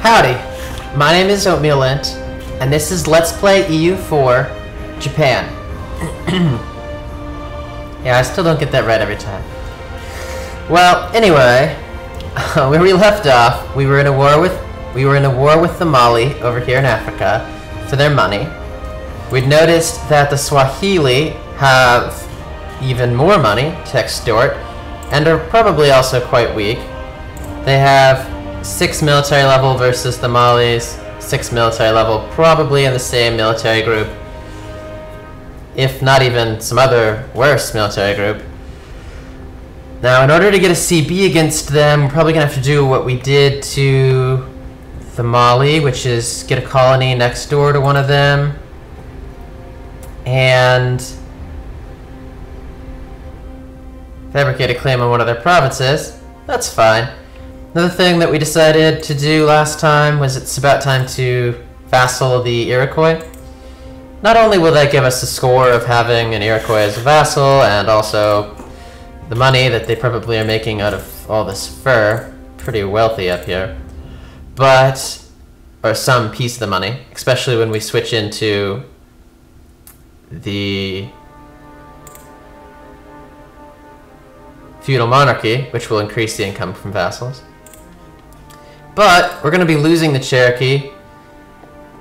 Howdy, my name is Oatmeal Lint, and this is Let's Play EU4 Japan. yeah, I still don't get that right every time. Well, anyway, where we left off, we were in a war with we were in a war with the Mali over here in Africa for their money. We'd noticed that the Swahili have even more money to extort, and are probably also quite weak. They have 6 military level versus the Malis, 6 military level, probably in the same military group, if not even some other worse military group. Now, in order to get a CB against them, we're probably going to have to do what we did to the Mali, which is get a colony next door to one of them, and fabricate a claim on one of their provinces. That's fine. Another thing that we decided to do last time was it's about time to vassal the Iroquois. Not only will that give us the score of having an Iroquois as a vassal, and also the money that they probably are making out of all this fur, pretty wealthy up here, but, or some piece of the money, especially when we switch into the feudal monarchy, which will increase the income from vassals. But we're going to be losing the Cherokee.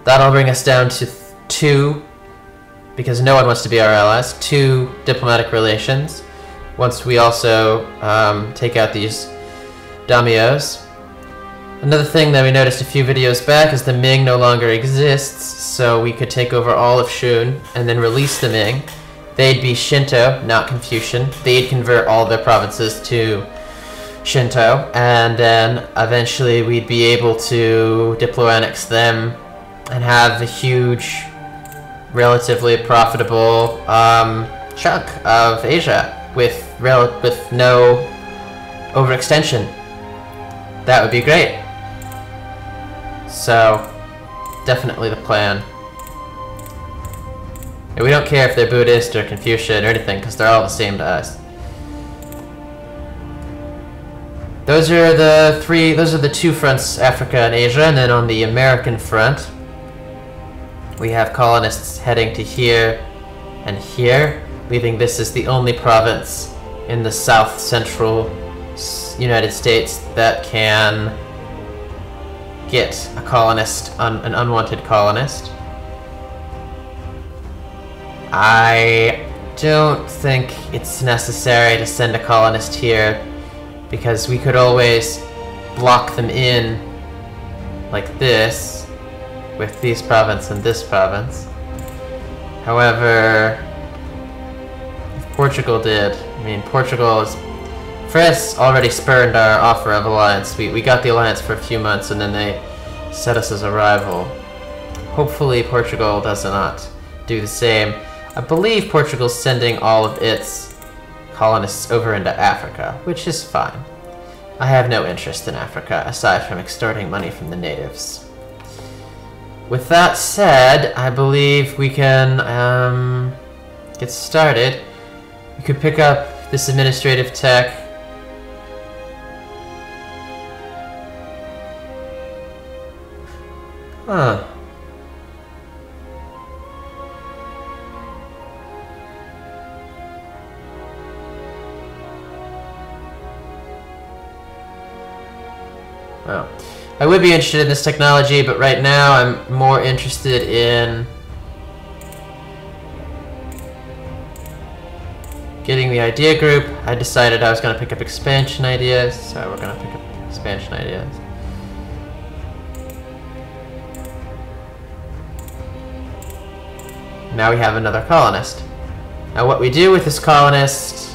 That'll bring us down to two, because no one wants to be our allies, two diplomatic relations. Once we also um, take out these daimios. Another thing that we noticed a few videos back is the Ming no longer exists, so we could take over all of Shun and then release the Ming. They'd be Shinto, not Confucian. They'd convert all their provinces to Shinto, and then eventually we'd be able to diplo-annex them and have a huge, relatively profitable um, chunk of Asia with rel with no overextension. That would be great. So, definitely the plan. And we don't care if they're Buddhist or Confucian or anything, because they're all the same to us. Those are the three, those are the two fronts, Africa and Asia, and then on the American front, we have colonists heading to here and here, leaving this as the only province in the south central United States that can get a colonist, un an unwanted colonist. I don't think it's necessary to send a colonist here because we could always block them in like this with this province and this province. However, Portugal did, I mean, Portugal is... France already spurned our offer of alliance. We, we got the alliance for a few months and then they set us as a rival. Hopefully Portugal does not do the same. I believe Portugal's sending all of its colonists over into Africa, which is fine. I have no interest in Africa, aside from extorting money from the natives. With that said, I believe we can um, get started. We could pick up this administrative tech. Huh. I would be interested in this technology, but right now I'm more interested in getting the idea group. I decided I was going to pick up expansion ideas, so we're going to pick up expansion ideas. Now we have another colonist. Now what we do with this colonist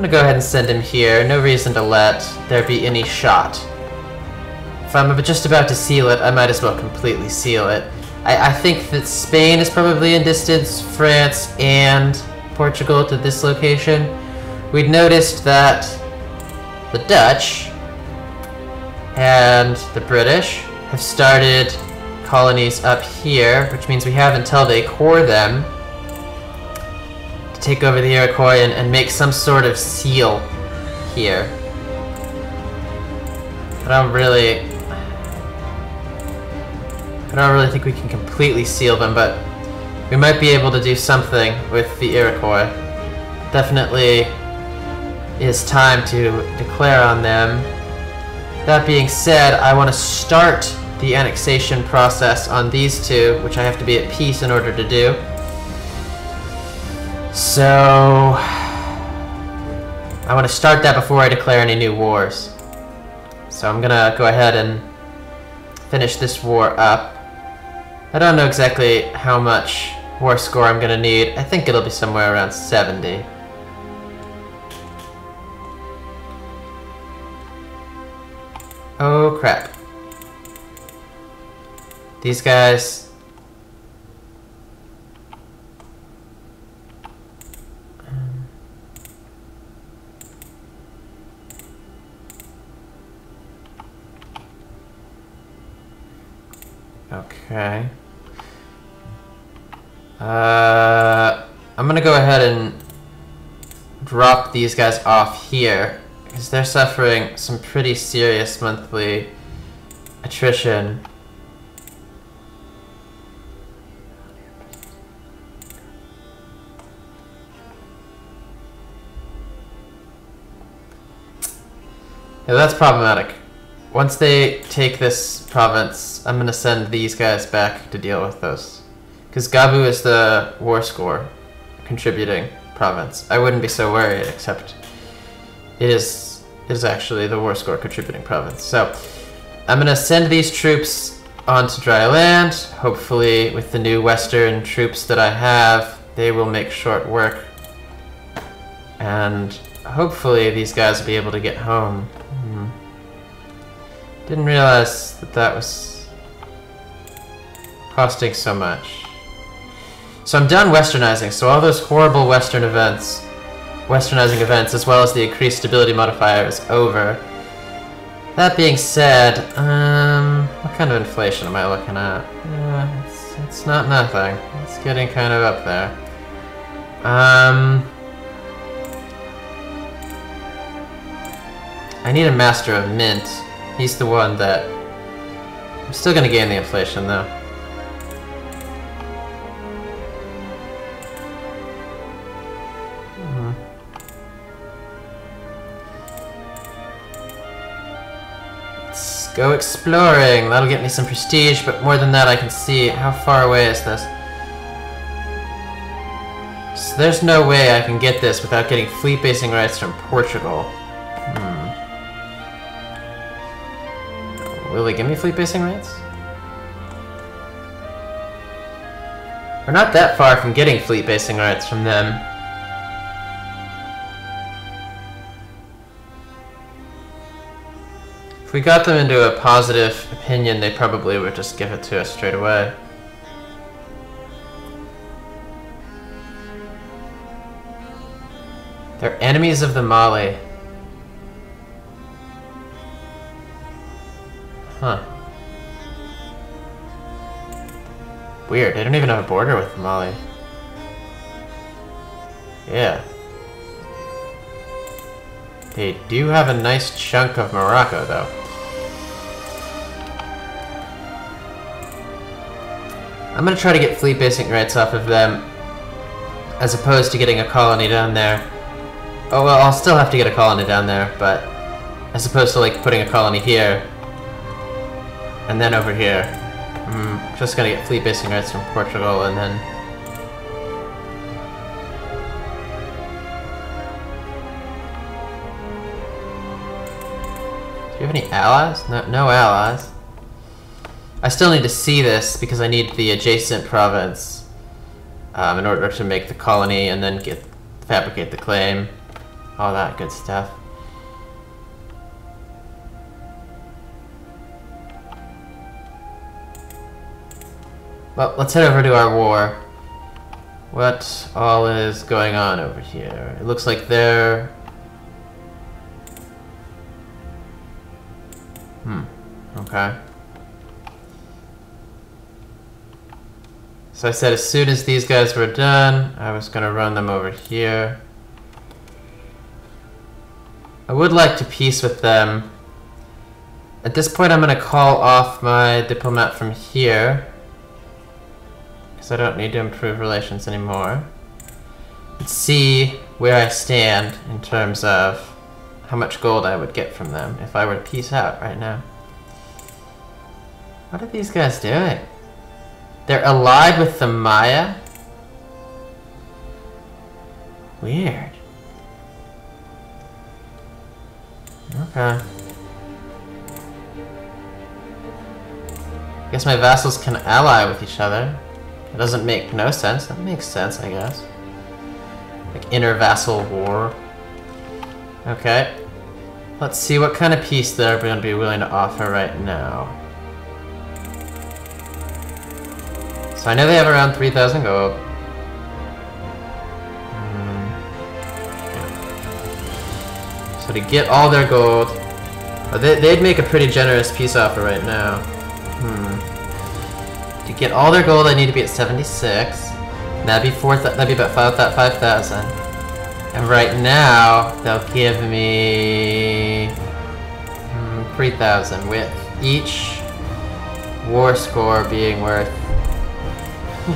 gonna go ahead and send him here. No reason to let there be any shot. If I'm just about to seal it, I might as well completely seal it. I, I think that Spain is probably in distance, France and Portugal to this location. We'd noticed that the Dutch and the British have started colonies up here, which means we have until they core them take over the Iroquois and, and make some sort of seal here. I don't really... I don't really think we can completely seal them, but we might be able to do something with the Iroquois. Definitely is time to declare on them. That being said, I want to start the annexation process on these two, which I have to be at peace in order to do. So... I want to start that before I declare any new wars. So I'm gonna go ahead and finish this war up. I don't know exactly how much war score I'm gonna need. I think it'll be somewhere around 70. Oh crap. These guys... Okay. Uh, I'm gonna go ahead and drop these guys off here because they're suffering some pretty serious monthly attrition. Yeah, that's problematic. Once they take this province, I'm gonna send these guys back to deal with those. Because Gabu is the war score contributing province. I wouldn't be so worried, except it is it is actually the war score contributing province. So I'm gonna send these troops onto dry land. Hopefully, with the new Western troops that I have, they will make short work. And hopefully, these guys will be able to get home. Didn't realize that that was costing so much. So I'm done westernizing, so all those horrible western events, westernizing events, as well as the increased stability modifier is over. That being said, um, what kind of inflation am I looking at? Uh, it's, it's not nothing. It's getting kind of up there. Um, I need a master of mint. He's the one that... I'm still gonna gain the inflation though. Hmm. Let's go exploring. That'll get me some prestige, but more than that I can see. How far away is this? So there's no way I can get this without getting fleet basing rights from Portugal. Hmm. Will they give me fleet basing rights? We're not that far from getting fleet basing rights from them. If we got them into a positive opinion, they probably would just give it to us straight away. They're enemies of the Mali. Huh. Weird, they don't even have a border with Mali. Yeah. They do have a nice chunk of Morocco, though. I'm gonna try to get fleet basing rights off of them, as opposed to getting a colony down there. Oh well, I'll still have to get a colony down there, but as opposed to like putting a colony here, and then over here. I'm just gonna get fleet basing rights from Portugal and then... Do you have any allies? No, no allies. I still need to see this because I need the adjacent province um, in order to make the colony and then get fabricate the claim. All that good stuff. Well, let's head over to our war. What all is going on over here? It looks like they're... Hmm. Okay. So I said as soon as these guys were done, I was to run them over here. I would like to peace with them. At this point, I'm to call off my diplomat from here. Because I don't need to improve relations anymore. Let's see where I stand in terms of how much gold I would get from them if I were to peace out right now. What are these guys doing? They're allied with the Maya? Weird. Okay. Guess my vassals can ally with each other. It doesn't make no sense. That makes sense, I guess. Like inner vassal war. Okay. Let's see what kind of peace they're going to be willing to offer right now. So I know they have around 3,000 gold. Hmm. So to get all their gold, oh, they'd make a pretty generous peace offer right now. To get all their gold, I need to be at 76. That'd be four. That'd be about five. Five thousand. And right now, they'll give me hmm, 3,000 with each war score being worth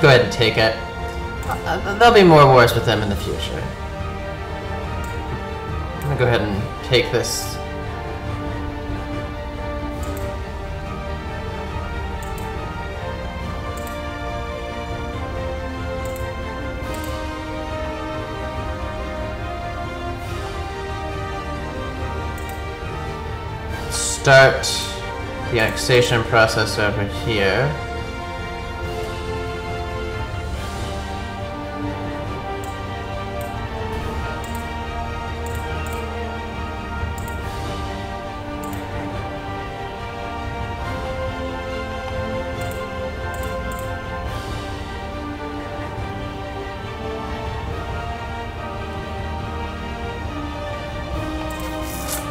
Go ahead and take it. Uh, there'll be more wars with them in the future. I'm gonna go ahead and take this. Start the annexation process over here.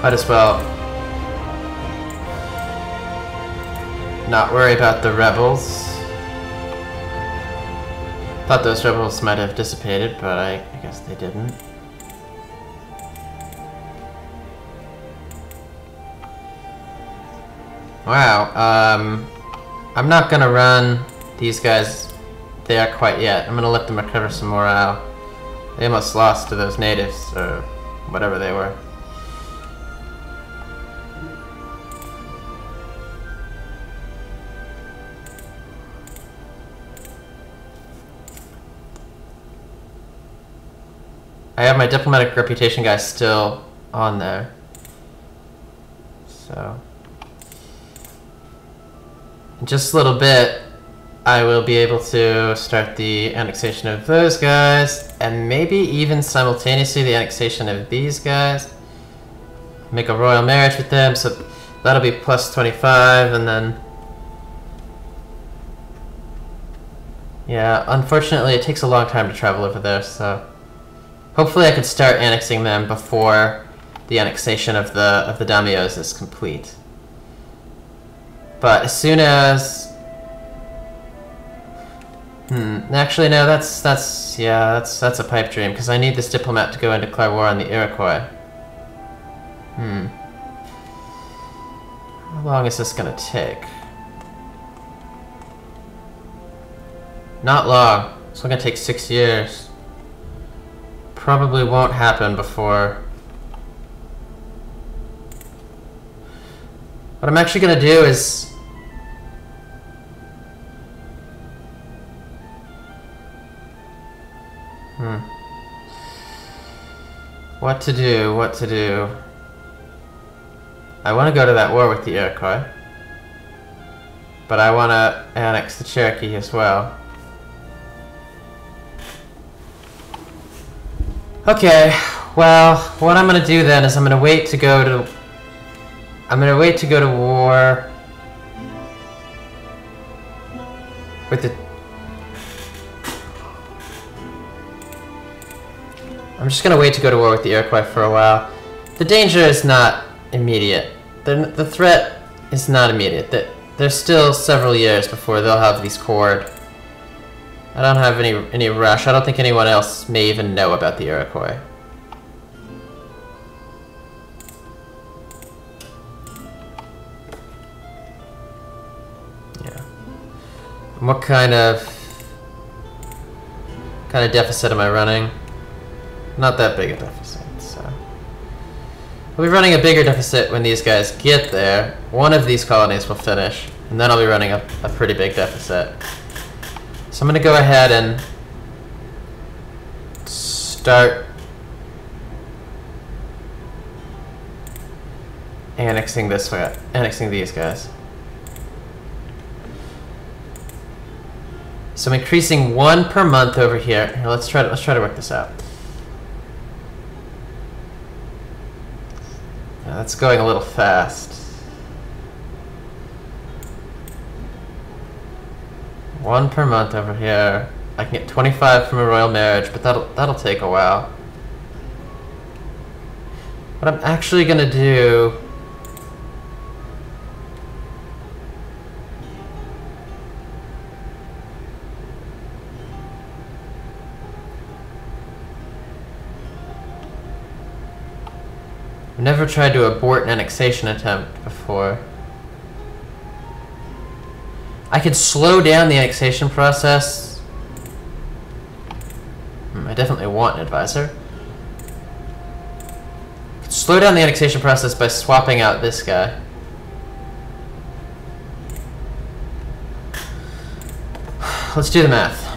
Might as well not worry about the rebels. Thought those rebels might have dissipated, but I, I guess they didn't. Wow, um, I'm not gonna run these guys there quite yet. I'm gonna let them recover some morale. They almost lost to those natives, or whatever they were. I have my diplomatic reputation guy still on there. So. In just a little bit, I will be able to start the annexation of those guys, and maybe even simultaneously the annexation of these guys. Make a royal marriage with them, so that'll be plus 25, and then... Yeah, unfortunately it takes a long time to travel over there, so... Hopefully I could start annexing them before the annexation of the of the daimyos is complete. But as soon as Hmm, actually no, that's that's yeah, that's that's a pipe dream because I need this diplomat to go and declare war on the Iroquois. Hmm. How long is this gonna take? Not long. It's only gonna take six years probably won't happen before... What I'm actually going to do is... Hmm. What to do, what to do. I want to go to that war with the Iroquois. But I want to annex the Cherokee as well. Okay, well, what I'm gonna do then is I'm gonna wait to go to... I'm gonna wait to go to war... With the... I'm just gonna wait to go to war with the Iroquois for a while. The danger is not immediate. The, the threat is not immediate. There's still several years before they'll have these cored I don't have any any rush. I don't think anyone else may even know about the Iroquois. Yeah. And what kind of kind of deficit am I running? Not that big a deficit, so. I'll be running a bigger deficit when these guys get there. One of these colonies will finish, and then I'll be running a, a pretty big deficit. So I'm going to go ahead and start annexing this way, annexing these guys. So I'm increasing one per month over here. Here, let's try to let's try to work this out. Yeah, that's going a little fast. One per month over here. I can get 25 from a royal marriage, but that'll that'll take a while. What I'm actually gonna do I've never tried to abort an annexation attempt before. I could slow down the annexation process. Hmm, I definitely want an advisor. Slow down the annexation process by swapping out this guy. Let's do the math.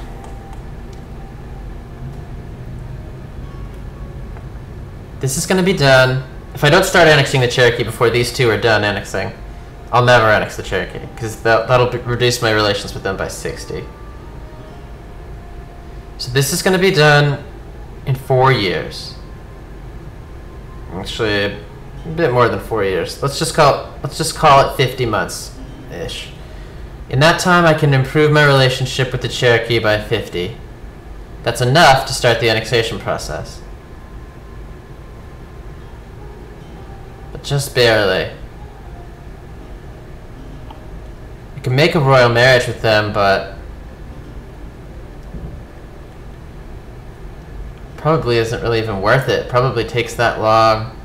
This is going to be done. If I don't start annexing the Cherokee before these two are done annexing, I'll never annex the Cherokee, because that, that'll reduce my relations with them by 60. So this is going to be done in four years. Actually, a bit more than four years. Let's just call let's just call it 50 months, ish. In that time, I can improve my relationship with the Cherokee by 50. That's enough to start the annexation process. But just barely. I can make a royal marriage with them, but probably isn't really even worth it. Probably takes that long.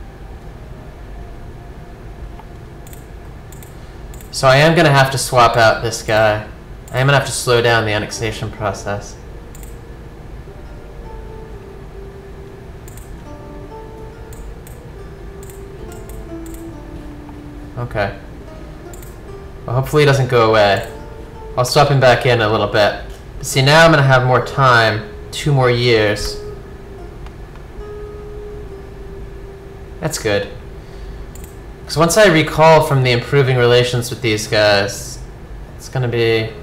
So I am going to have to swap out this guy. I am going to have to slow down the annexation process. Okay. Well, hopefully it doesn't go away. I'll swap him back in a little bit. See, now I'm to have more time. Two more years. That's good. Because once I recall from the improving relations with these guys, it's to be...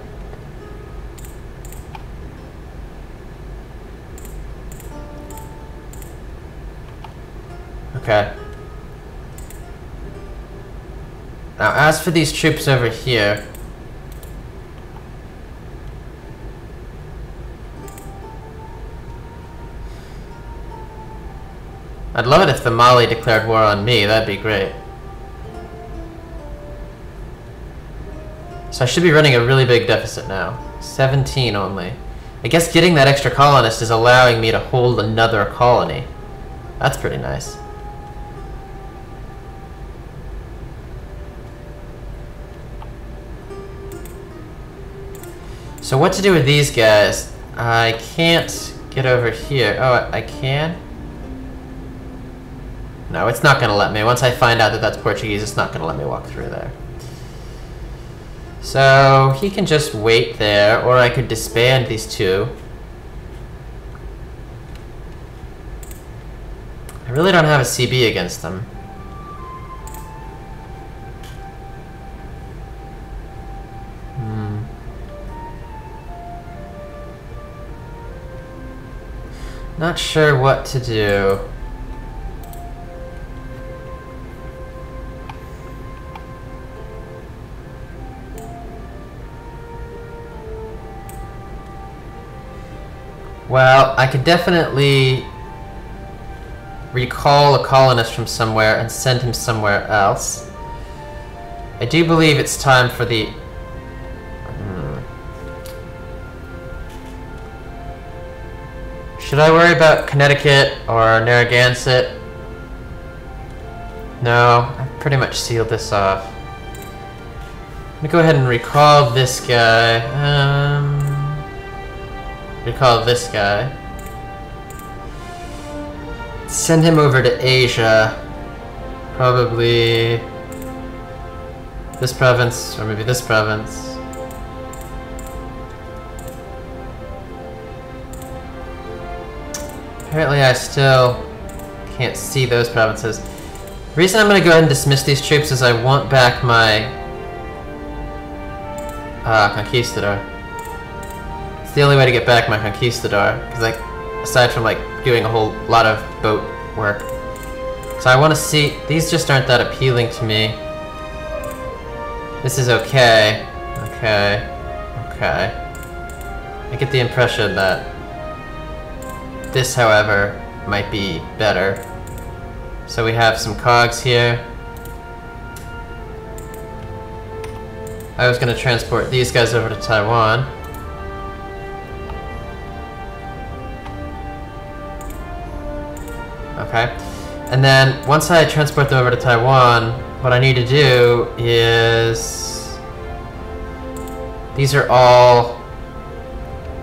Okay. Now, as for these troops over here... I'd love it if the Mali declared war on me, that'd be great. So I should be running a really big deficit now. 17 only. I guess getting that extra colonist is allowing me to hold another colony. That's pretty nice. So what to do with these guys? I can't get over here. Oh, I can? No, it's not going to let me. Once I find out that that's Portuguese, it's not going to let me walk through there. So he can just wait there, or I could disband these two. I really don't have a CB against them. Not sure what to do. Well, I could definitely recall a colonist from somewhere and send him somewhere else. I do believe it's time for the... Should I worry about Connecticut or Narragansett? No, I've pretty much sealed this off. I'm gonna go ahead and recall this guy. Um, recall this guy. Send him over to Asia. Probably this province, or maybe this province. Apparently I still can't see those provinces. The reason I'm going to go ahead and dismiss these troops is I want back my uh, Conquistador. It's the only way to get back my Conquistador, because like, aside from like doing a whole lot of boat work. So I want to see, these just aren't that appealing to me. This is okay. Okay. Okay. I get the impression that this, however, might be better. So we have some cogs here. I was going to transport these guys over to Taiwan. Okay. And then, once I transport them over to Taiwan, what I need to do is... These are all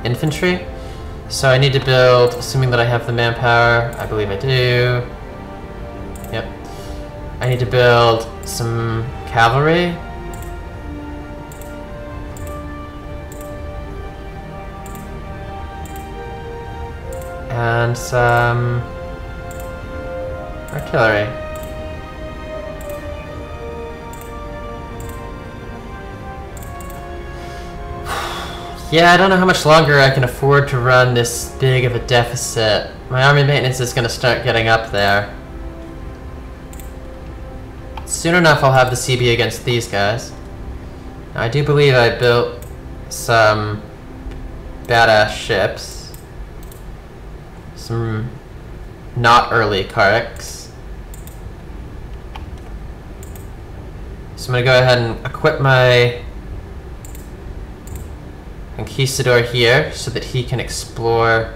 infantry. So I need to build, assuming that I have the manpower, I believe I do. Yep. I need to build some cavalry. And some artillery. Yeah, I don't know how much longer I can afford to run this big of a deficit. My army maintenance is going to start getting up there. Soon enough I'll have the CB against these guys. Now, I do believe I built some badass ships. Some not early Carracks. So I'm going to go ahead and equip my Conquistador here so that he can explore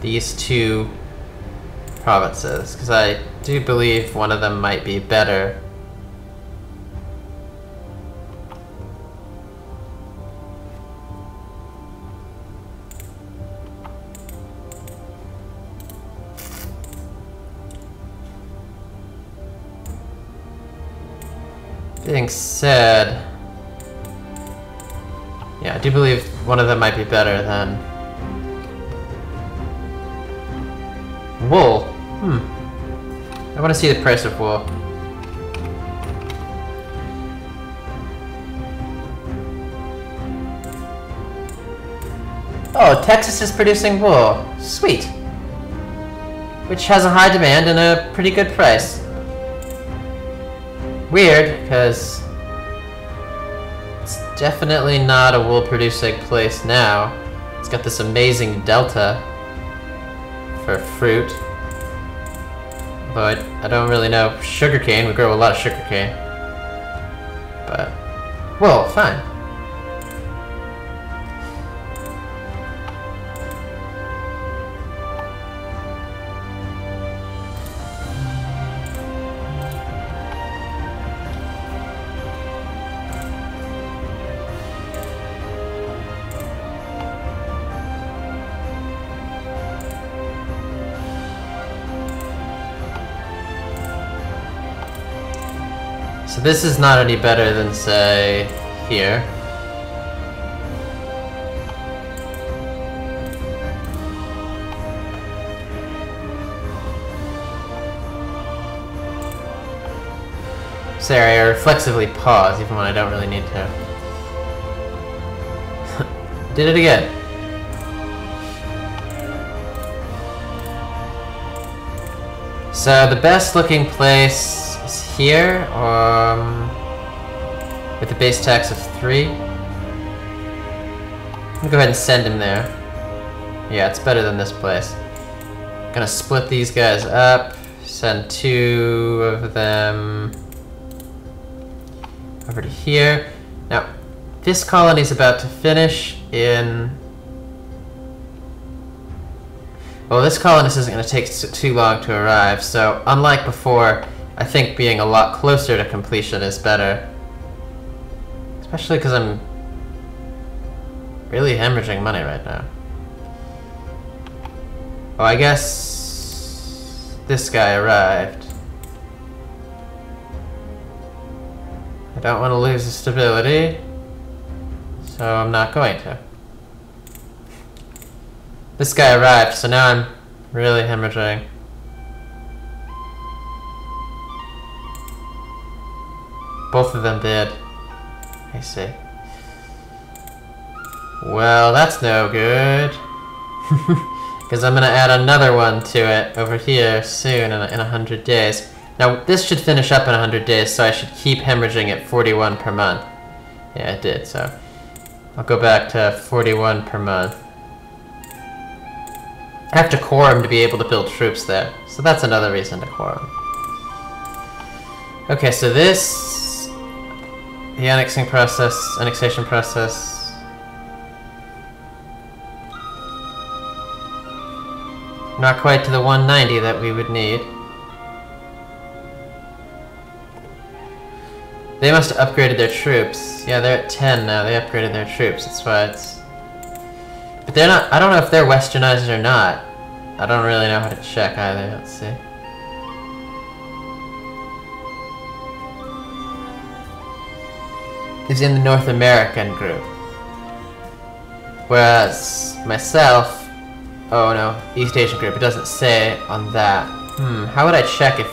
these two provinces because I do believe one of them might be better. Being said, yeah, I do believe one of them might be better than... Wool. Hmm. I want to see the price of wool. Oh, Texas is producing wool. Sweet. Which has a high demand and a pretty good price. Weird, because definitely not a wool producing place now. It's got this amazing delta for fruit. But I don't really know. Sugarcane, we grow a lot of sugarcane. But, well, fine. So this is not any better than, say, here. Sorry, I reflexively pause even when I don't really need to. Did it again. So the best looking place here, um, with a base tax of 3. I'm gonna go ahead and send him there. Yeah, it's better than this place. Gonna split these guys up, send two of them over to here. Now, this colony is about to finish in Well, this colonist isn't going to take too long to arrive, so unlike before, I think being a lot closer to completion is better. Especially because I'm really hemorrhaging money right now. Oh, I guess this guy arrived. I don't want to lose the stability, so I'm not going to. This guy arrived, so now I'm really hemorrhaging. Both of them did. I see. Well, that's no good. Because I'm going to add another one to it over here soon in a, in hundred days. Now, this should finish up in a hundred days, so I should keep hemorrhaging at 41 per month. Yeah, it did, so... I'll go back to 41 per month. I have to core to be able to build troops there. So that's another reason to core. Okay, so this... The annexing process, annexation process... Not quite to the 190 that we would need. They must have upgraded their troops. Yeah, they're at 10 now. They upgraded their troops. That's why it's... But they're not... I don't know if they're westernized or not. I don't really know how to check either. Let's see. Is in the North American group. Whereas myself... Oh no, East Asian group. It doesn't say on that. Hmm, how would I check if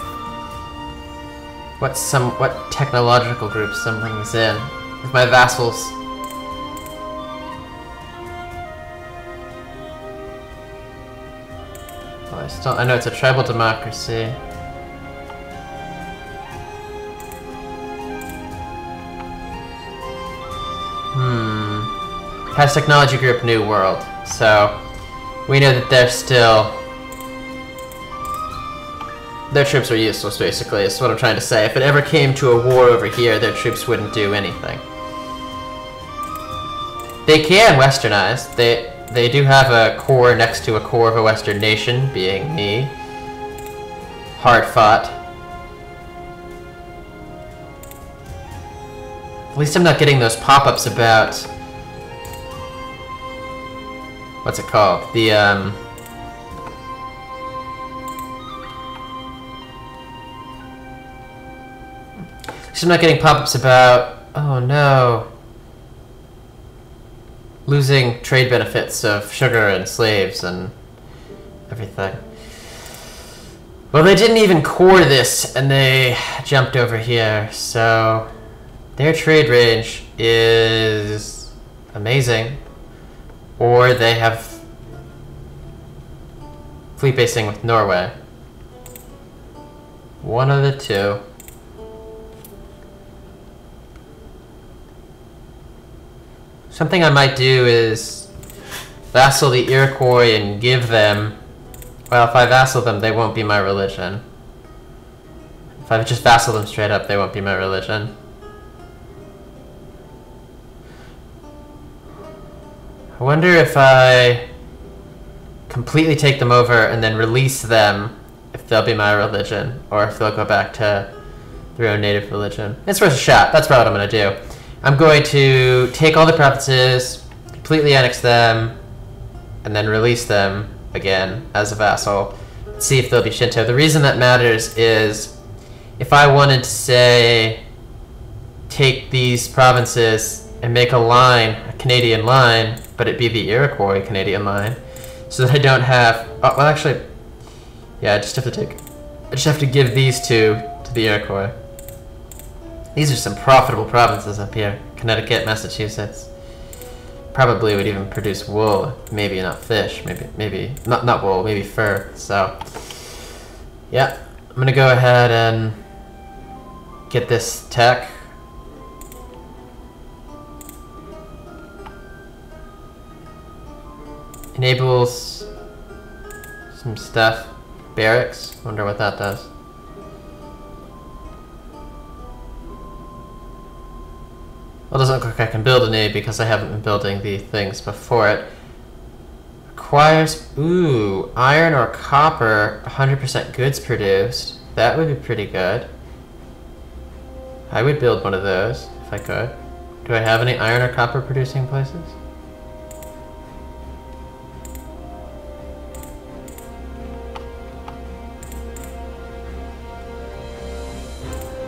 what some what technological group something's in. If my vassals. I know it's a tribal democracy. Has technology group New World. So we know that they're still their troops are useless, basically, is what I'm trying to say. If it ever came to a war over here, their troops wouldn't do anything. They can westernize. They they do have a core next to a core of a western nation, being me. Hard fought. At least I'm not getting those pop-ups about... What's it called? The, um... I'm not getting pop-ups about, oh no, losing trade benefits of sugar and slaves and everything. Well, they didn't even core this, and they jumped over here, so their trade range is amazing. Or they have fleet basing with Norway. One of the two. Something I might do is vassal the Iroquois and give them... Well, if I vassal them, they won't be my religion. If I just vassal them straight up, they won't be my religion. I wonder if I completely take them over and then release them, if they'll be my religion, or if they'll go back to their own native religion. It's worth a shot. That's probably what I'm going to do. I'm going to take all the provinces, completely annex them, and then release them again as a vassal. See if they'll be Shinto. The reason that matters is if I wanted to say take these provinces and make a line, a Canadian line, but it be the Iroquois Canadian line, so that I don't have. Oh, well, actually, yeah, I just have to take. I just have to give these two to the Iroquois. These are some profitable provinces up here. Connecticut, Massachusetts. Probably would even produce wool, maybe not fish, maybe, maybe, not, not wool, maybe fur, so. Yeah, I'm gonna go ahead and get this tech. Enables some stuff. Barracks, wonder what that does. Well, it doesn't look like I can build any because I haven't been building the things before it. requires, ooh, iron or copper, 100% goods produced. That would be pretty good. I would build one of those if I could. Do I have any iron or copper producing places?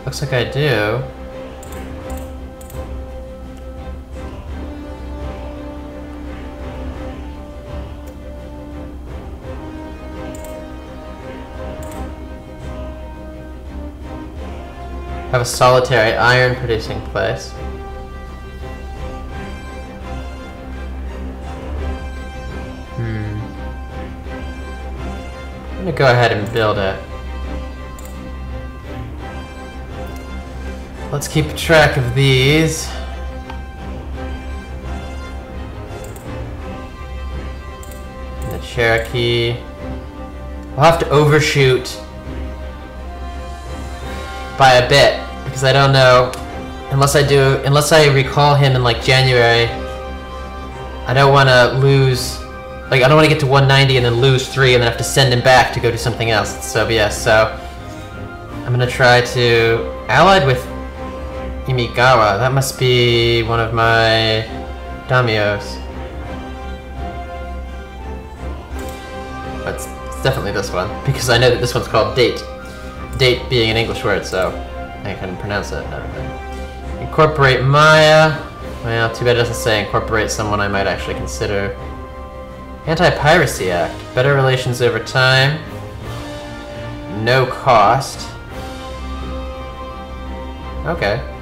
Looks like I do. Have a solitary iron producing place. Hmm. I'm gonna go ahead and build it. Let's keep track of these. The Cherokee. We'll have to overshoot by a bit because I don't know unless I do unless I recall him in like January I don't want to lose like I don't want to get to 190 and then lose 3 and then have to send him back to go do something else so yeah so I'm gonna try to allied with Imagawa that must be one of my daimyos but it's definitely this one because I know that this one's called date date being an English word, so I can pronounce it. Incorporate Maya. Well, too bad it doesn't say incorporate someone I might actually consider. Anti-Piracy Act. Better relations over time. No cost. Okay.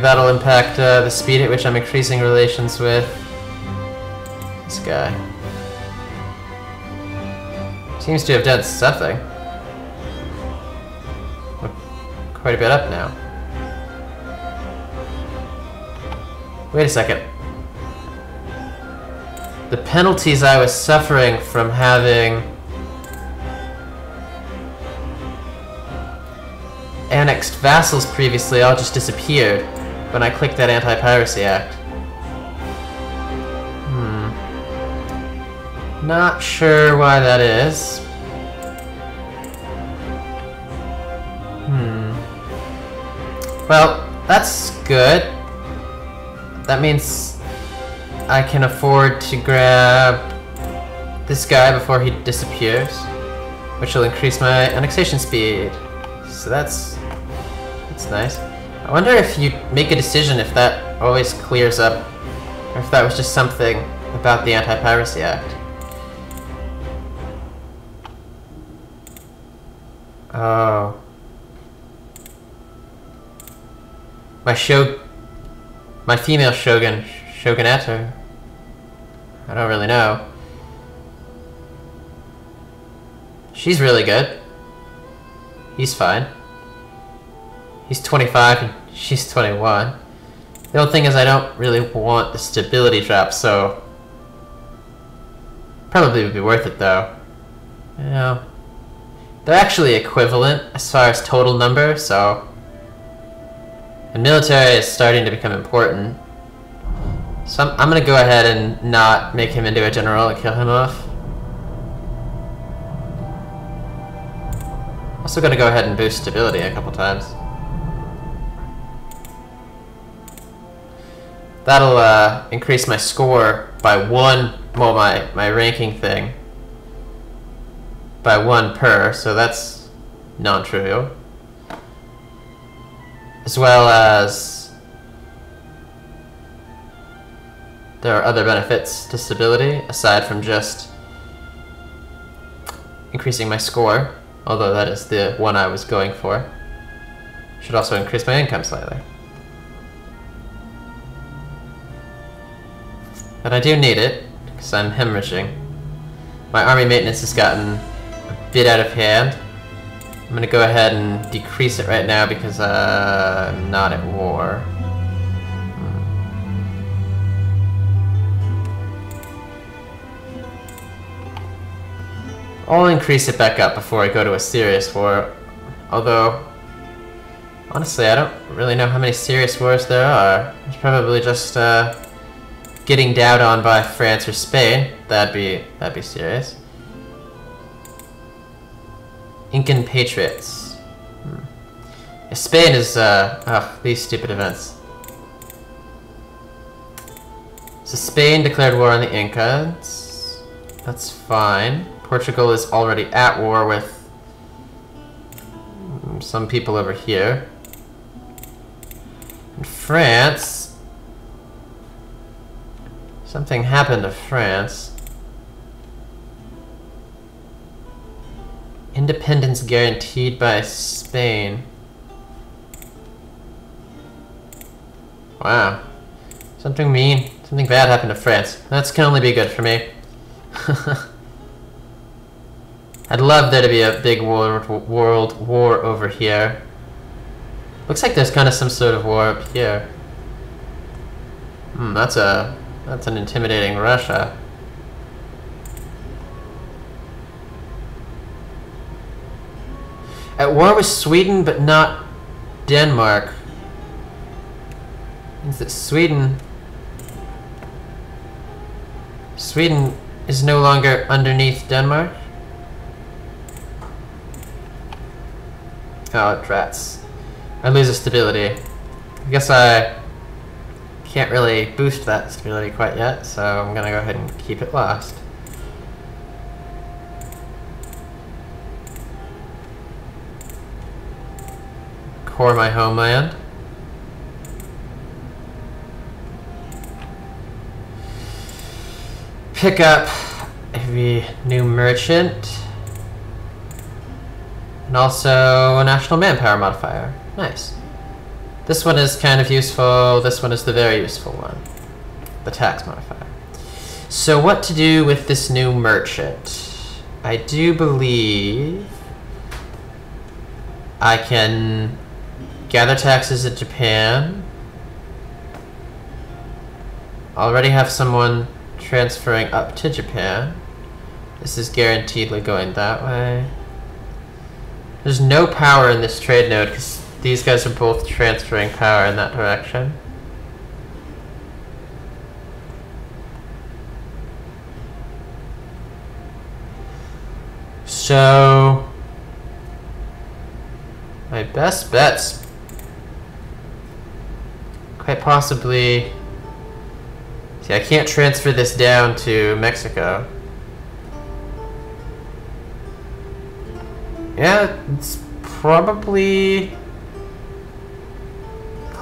That'll impact uh, the speed at which I'm increasing relations with this guy. Seems to have done something. Quite a bit up now. Wait a second. The penalties I was suffering from having annexed vassals previously all just disappeared when I clicked that Anti-Piracy Act. Hmm. Not sure why that is. Hmm. Well, that's good. That means I can afford to grab this guy before he disappears, which will increase my annexation speed. So that's that's nice. I wonder if you make a decision if that always clears up, or if that was just something about the Anti-Piracy Act. Oh. My shog... My female shogun... Shogunette? I don't really know. She's really good. He's fine. He's 25 and she's 21. The only thing is I don't really want the stability drop, so... Probably would be worth it though. Yeah. They're actually equivalent as far as total number, so... The military is starting to become important. So I'm, I'm gonna go ahead and not make him into a general and kill him off. Also gonna go ahead and boost stability a couple times. That'll uh, increase my score by one, well my, my ranking thing, by one per, so that's non-trivial. As well as there are other benefits to stability aside from just increasing my score, although that is the one I was going for. Should also increase my income slightly. But I do need it, because I'm hemorrhaging. My army maintenance has gotten a bit out of hand. I'm gonna go ahead and decrease it right now because uh, I'm not at war. Hmm. I'll increase it back up before I go to a serious war. Although, honestly, I don't really know how many serious wars there are. It's probably just uh, getting down on by France or Spain. That'd be that'd be serious. Incan Patriots. Hmm. Spain is uh these stupid events. So Spain declared war on the Incas. That's fine. Portugal is already at war with some people over here. In France, something happened to France. Independence guaranteed by Spain. Wow. Something mean, something bad happened to France. That can only be good for me. I'd love there to be a big world, world war over here. Looks like there's kind of some sort of war up here. Hmm, that's a that's an intimidating Russia. At war with Sweden, but not Denmark. Means that Sweden Sweden is no longer underneath Denmark. Oh, drats. I lose a stability. I guess I can't really boost that stability quite yet, so I'm gonna go ahead and keep it lost. Core my homeland. Pick up every new merchant. And also a national manpower modifier. Nice. This one is kind of useful, this one is the very useful one. The tax modifier. So what to do with this new merchant? I do believe I can gather taxes in Japan. Already have someone transferring up to Japan. This is guaranteedly going that way. There's no power in this trade node because these guys are both transferring power in that direction. So, my best bets, quite possibly, see I can't transfer this down to Mexico. Yeah, it's probably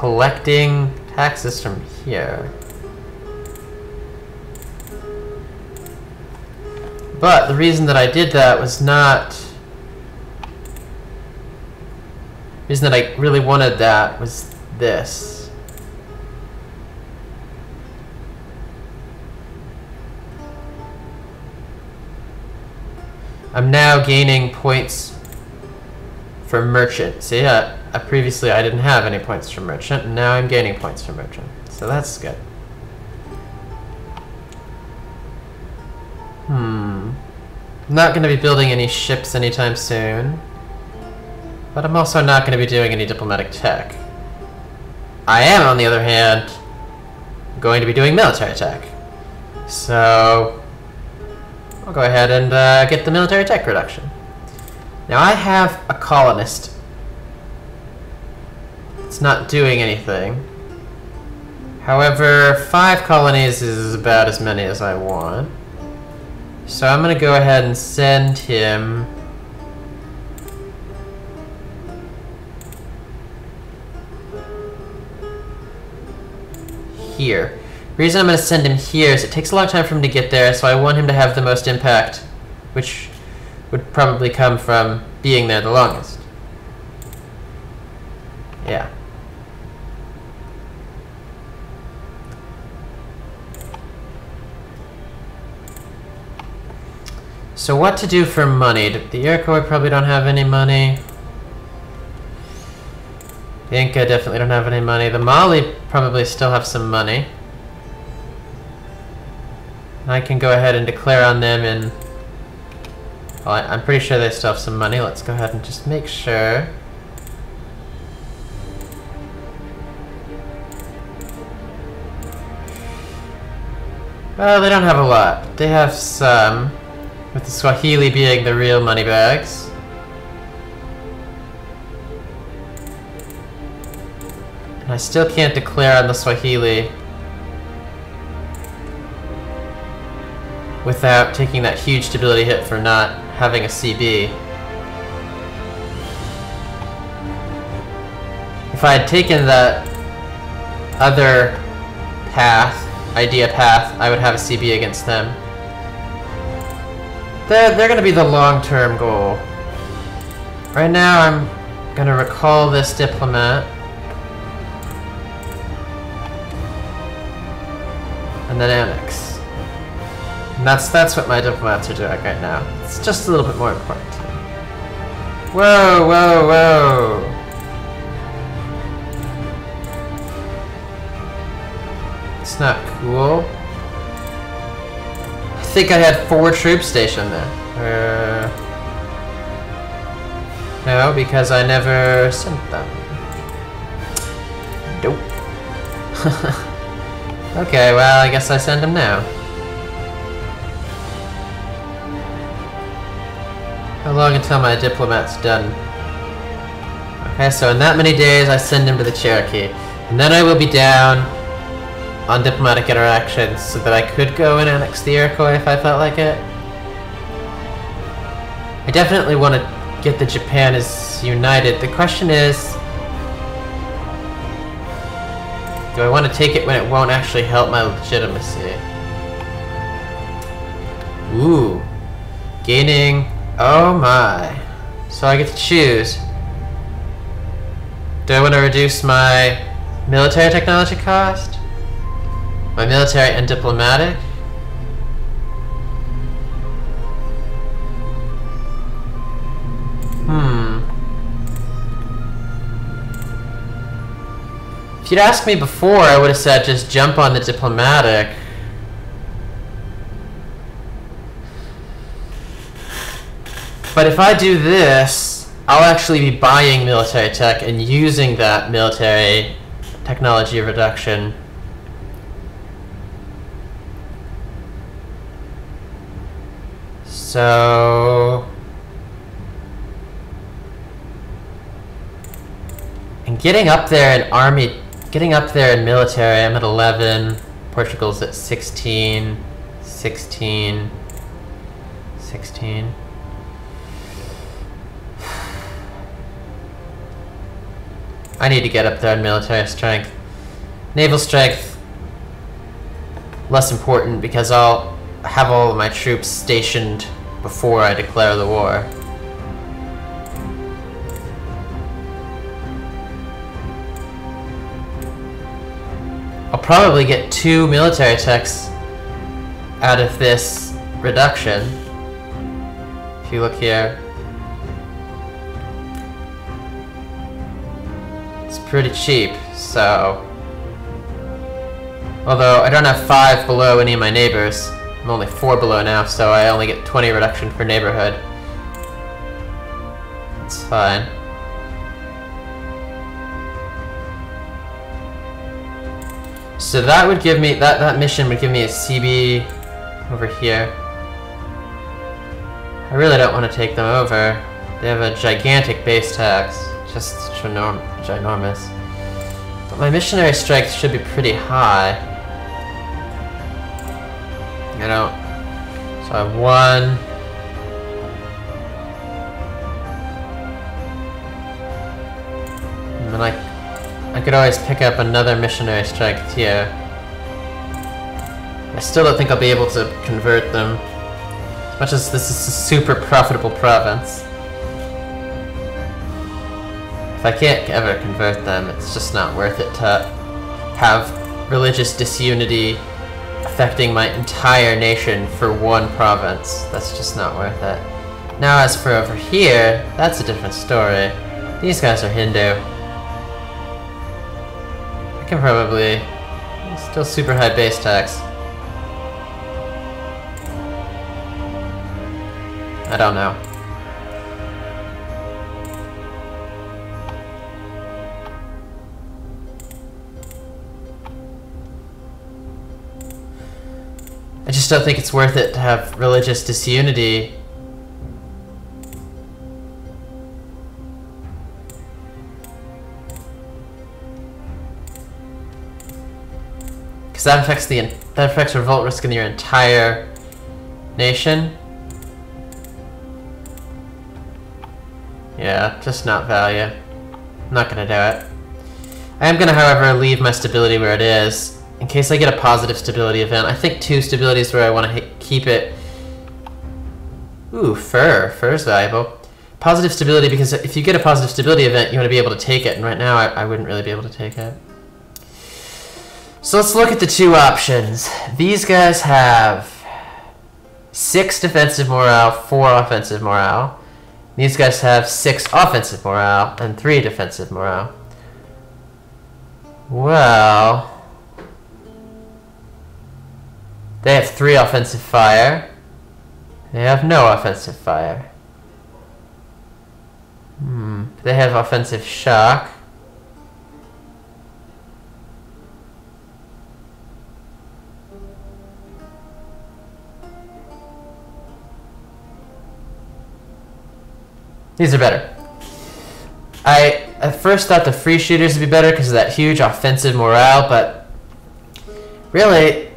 collecting taxes from here. But the reason that I did that was not... The reason that I really wanted that was this. I'm now gaining points for merchant. See, uh, uh, previously I didn't have any points for merchant, and now I'm gaining points for merchant. So that's good. Hmm. Not going to be building any ships anytime soon. But I'm also not going to be doing any diplomatic tech. I am, on the other hand, going to be doing military tech. So, I'll go ahead and uh, get the military tech reduction. Now I have a colonist. It's not doing anything. However, five colonies is about as many as I want. So I'm going to go ahead and send him... Here. The reason I'm going to send him here is it takes a long time for him to get there, so I want him to have the most impact, which would probably come from being there the longest. Yeah. So what to do for money? The Iroquois probably don't have any money. The Inca definitely don't have any money. The Mali probably still have some money. I can go ahead and declare on them in well, I, am pretty sure they still have some money. Let's go ahead and just make sure. Well, they don't have a lot. They have some, with the Swahili being the real money bags. And I still can't declare on the Swahili without taking that huge stability hit for not having a CB. If I had taken that other path, idea path, I would have a CB against them. They're, they're gonna be the long-term goal. Right now I'm gonna recall this diplomat. And then annex. That's that's what my diplomats are doing right now. It's just a little bit more important. Whoa, whoa, whoa! It's not cool. I think I had four troops stationed there. Uh, no, because I never sent them. Nope. okay, well, I guess I send them now. How long until my diplomat's done? Okay, so in that many days I send him to the Cherokee. And then I will be down on diplomatic interactions so that I could go and annex the Iroquois if I felt like it. I definitely want to get the Japan as united. The question is, do I want to take it when it won't actually help my legitimacy? Ooh. Gaining Oh my. So I get to choose. Do I want to reduce my military technology cost? My military and diplomatic? Hmm. If you'd asked me before, I would have said just jump on the diplomatic. But if I do this, I'll actually be buying military tech and using that military technology reduction. So... And getting up there in army, getting up there in military, I'm at 11, Portugal's at 16, 16, 16. I need to get up there in military strength. Naval strength, less important because I'll have all of my troops stationed before I declare the war. I'll probably get two military techs out of this reduction. If you look here, pretty cheap, so... Although, I don't have 5 below any of my neighbors. I'm only 4 below now, so I only get 20 reduction per neighborhood. It's fine. So that would give me, that, that mission would give me a CB over here. I really don't want to take them over. They have a gigantic base tax. Just ginorm ginormous. But my missionary strength should be pretty high. I don't... So I have one... And then I... I could always pick up another missionary strength here. I still don't think I'll be able to convert them. As much as this is a super profitable province. If I can't ever convert them, it's just not worth it to have religious disunity affecting my entire nation for one province. That's just not worth it. Now as for over here, that's a different story. These guys are Hindu. I can probably... Still super high base tax. I don't know. Just don't think it's worth it to have religious disunity. Because that affects the that affects revolt risk in your entire nation. Yeah, just not value. I'm not gonna do it. I am gonna, however, leave my stability where it is in case I get a positive stability event. I think two stability is where I want to keep it. Ooh, fur. Fur is valuable. Positive stability, because if you get a positive stability event, you want to be able to take it, and right now I, I wouldn't really be able to take it. So let's look at the two options. These guys have 6 defensive morale, 4 offensive morale. These guys have 6 offensive morale and 3 defensive morale. Well... They have three offensive fire. They have no offensive fire. Hmm. They have offensive shock. These are better. I at first thought the free shooters would be better because of that huge offensive morale, but really,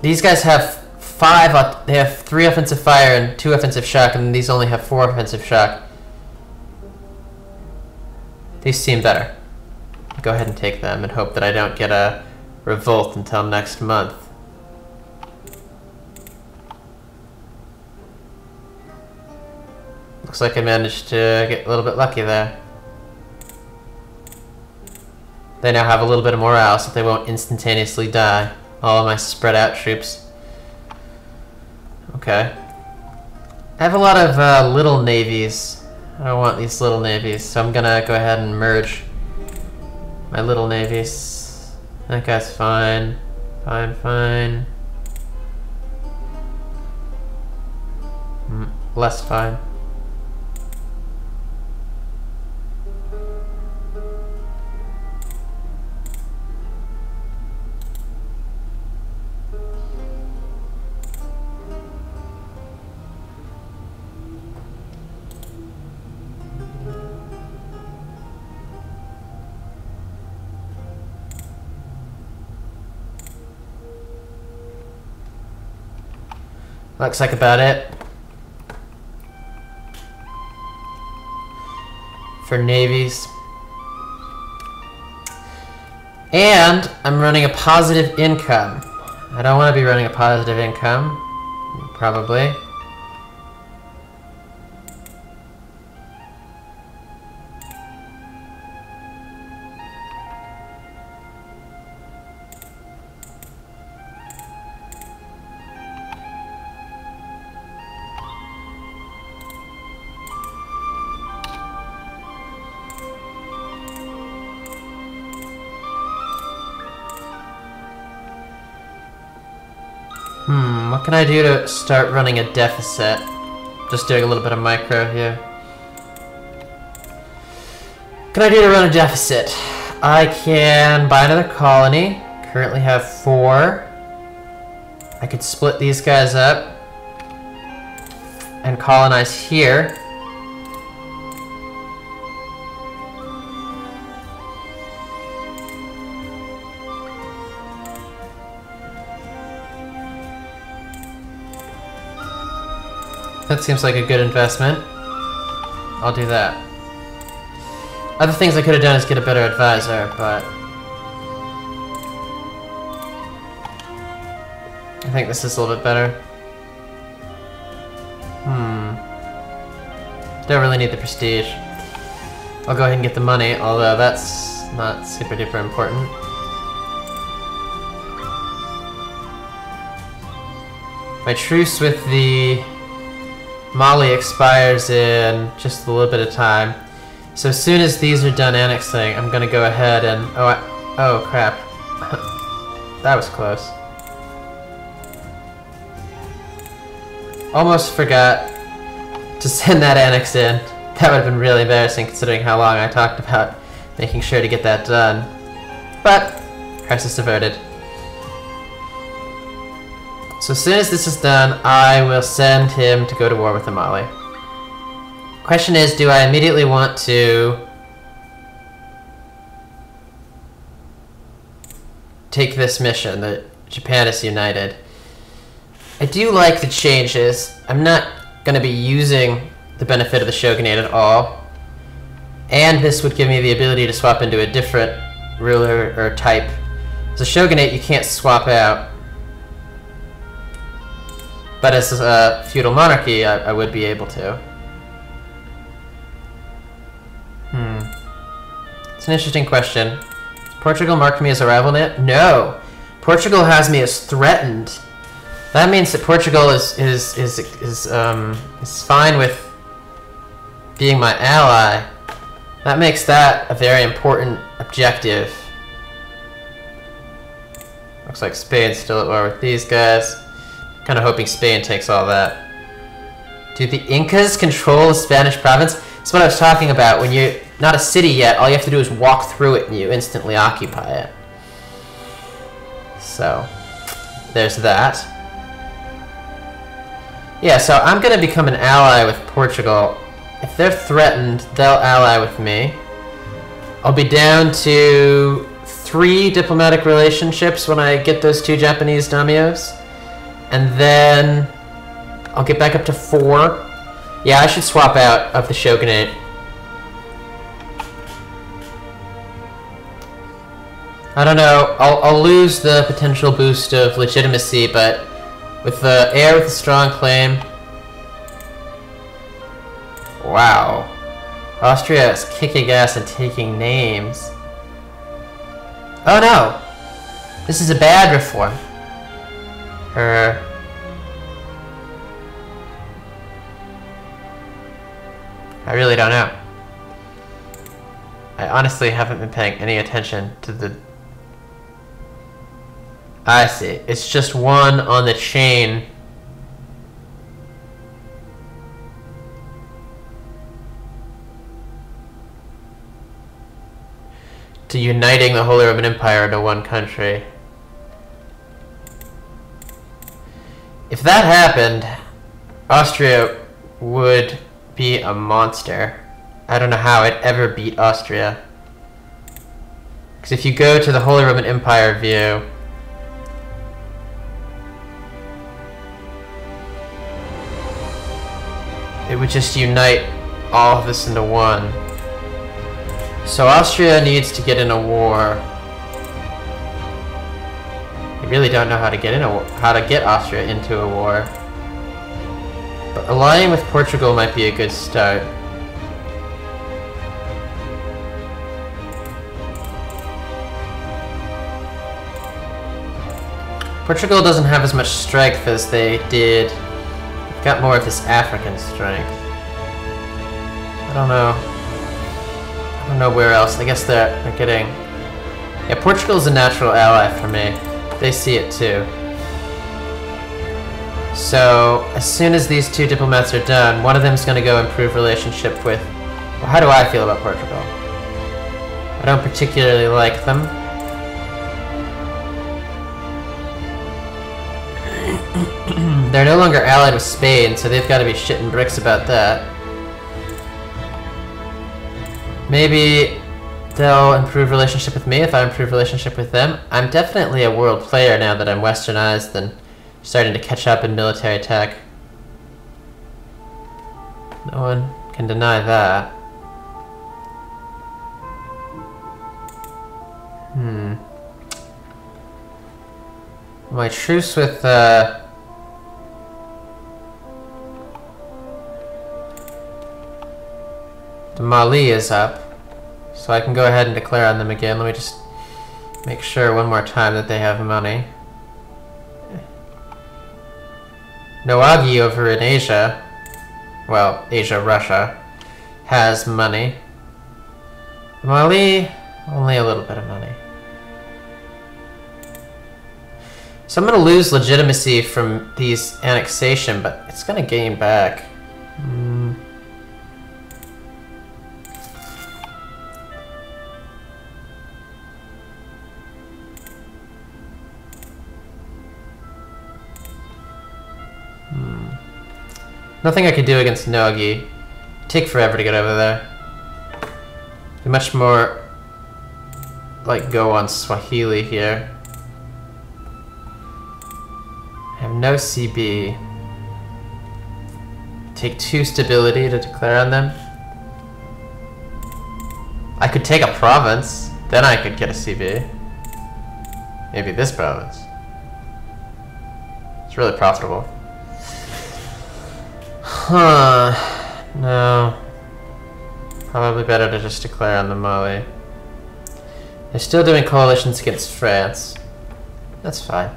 these guys have five. They have three offensive fire and two offensive shock, and these only have four offensive shock. These seem better. I'll go ahead and take them and hope that I don't get a revolt until next month. Looks like I managed to get a little bit lucky there. They now have a little bit of morale, so they won't instantaneously die all of my spread out troops. Okay. I have a lot of uh, little navies. I don't want these little navies, so I'm gonna go ahead and merge my little navies. That guy's fine. Fine, fine. Mm, less fine. Looks like about it. For navies. And I'm running a positive income. I don't want to be running a positive income. Probably. I do to start running a deficit? Just doing a little bit of micro here. Can I do to run a deficit? I can buy another colony. Currently have four. I could split these guys up and colonize here. That seems like a good investment. I'll do that. Other things I could have done is get a better advisor, but... I think this is a little bit better. Hmm. Don't really need the prestige. I'll go ahead and get the money, although that's not super duper important. My truce with the Mali expires in just a little bit of time. So as soon as these are done annexing, I'm gonna go ahead and... Oh, I, oh crap. that was close. Almost forgot to send that annex in. That would have been really embarrassing considering how long I talked about making sure to get that done. But, crisis averted. So as soon as this is done, I will send him to go to war with Amali. Question is, do I immediately want to take this mission that Japan is united? I do like the changes. I'm not going to be using the benefit of the shogunate at all. And this would give me the ability to swap into a different ruler or type. A shogunate, you can't swap out. But as a feudal monarchy, I, I would be able to. Hmm. It's an interesting question. Portugal marked me as a rival? No! Portugal has me as threatened. That means that Portugal is is is is um is fine with being my ally. That makes that a very important objective. Looks like Spain's still at war with these guys. Kind of hoping Spain takes all that. Do the Incas control the Spanish province? That's what I was talking about. When you're not a city yet, all you have to do is walk through it and you instantly occupy it. So, there's that. Yeah, so I'm going to become an ally with Portugal. If they're threatened, they'll ally with me. I'll be down to three diplomatic relationships when I get those two Japanese daimyos. And then I'll get back up to four. Yeah, I should swap out of the shogunate. I don't know. I'll, I'll lose the potential boost of legitimacy, but with the heir with a strong claim. Wow. Austria is kicking ass and taking names. Oh no! This is a bad reform. Her... I really don't know. I honestly haven't been paying any attention to the I see. It's just one on the chain. To uniting the Holy Roman Empire into one country. If that happened, Austria would be a monster. I don't know how it ever beat Austria. Because if you go to the Holy Roman Empire view, it would just unite all of this into one. So Austria needs to get in a war. Really don't know how to get in a how to get Austria into a war. But aligning with Portugal might be a good start. Portugal doesn't have as much strength as they did got more of this African strength. I don't know. I don't know where else. I guess they're, they're getting... Yeah, Portugal's a natural ally for me. They see it too. So, as soon as these two diplomats are done, one of them's going to go improve relationship with... Well, how do I feel about Portugal? I don't particularly like them. They're no longer allied with Spain, so they've got to be shitting bricks about that. Maybe they'll improve relationship with me if I improve relationship with them. I'm definitely a world player now that I'm westernized and starting to catch up in military tech. No one can deny that. Hmm. My truce with, uh... The Mali is up. So I can go ahead and declare on them again. Let me just make sure one more time that they have money. Nogai over in Asia, well, Asia, Russia, has money. Mali, only a little bit of money. So I'm going to lose legitimacy from these annexation, but it's going to gain back. Mm. Nothing I could do against Nogai. Take forever to get over there. Be much more like go on Swahili here. I have no CB. Take two stability to declare on them. I could take a province, then I could get a CB. Maybe this province. It's really profitable. Huh. No. Probably better to just declare on the Mali. They're still doing coalitions against France. That's fine.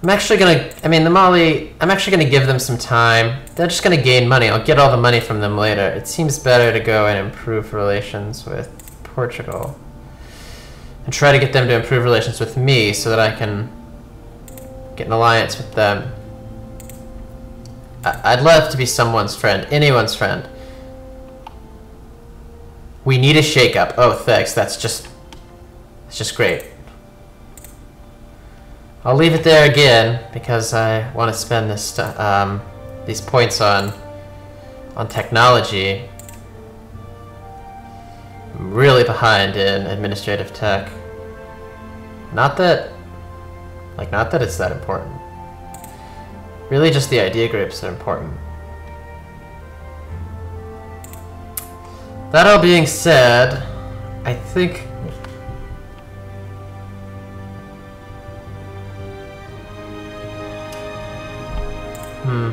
I'm actually gonna, I mean, the Mali, I'm actually gonna give them some time. They're just gonna gain money. I'll get all the money from them later. It seems better to go and improve relations with Portugal. And try to get them to improve relations with me so that I can get an alliance with them. I'd love to be someone's friend, anyone's friend. We need a shakeup. Oh, thanks. That's just, it's just great. I'll leave it there again because I want to spend this um, these points on on technology. I'm really behind in administrative tech. Not that, like, not that it's that important. Really, just the idea groups are important. That all being said, I think Hmm.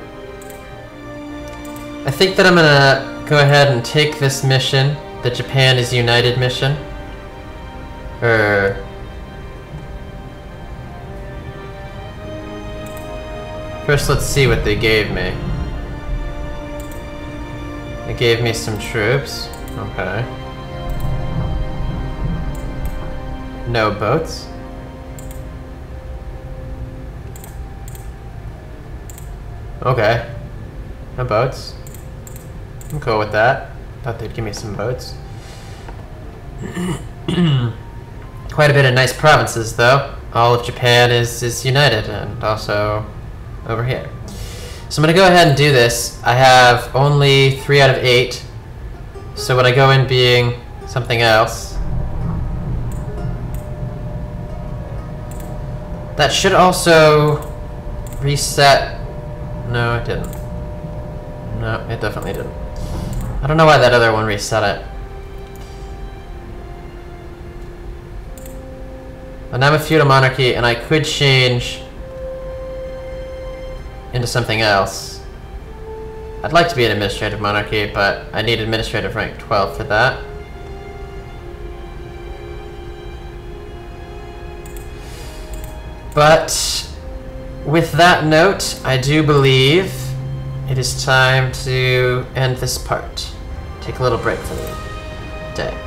I think that I'm gonna go ahead and take this mission, the Japan is United mission. First, let's see what they gave me. They gave me some troops. Okay. No boats. Okay. No boats. I'm cool with that. Thought they'd give me some boats. Quite a bit of nice provinces, though. All of Japan is, is united, and also over here. So I'm going to go ahead and do this. I have only 3 out of 8. So when I go in being something else, that should also reset no, it didn't. No, it definitely didn't. I don't know why that other one reset it. And I'm a feudal monarchy, and I could change into something else. I'd like to be an administrative monarchy, but I need administrative rank 12 for that. But with that note, I do believe it is time to end this part. Take a little break for the day.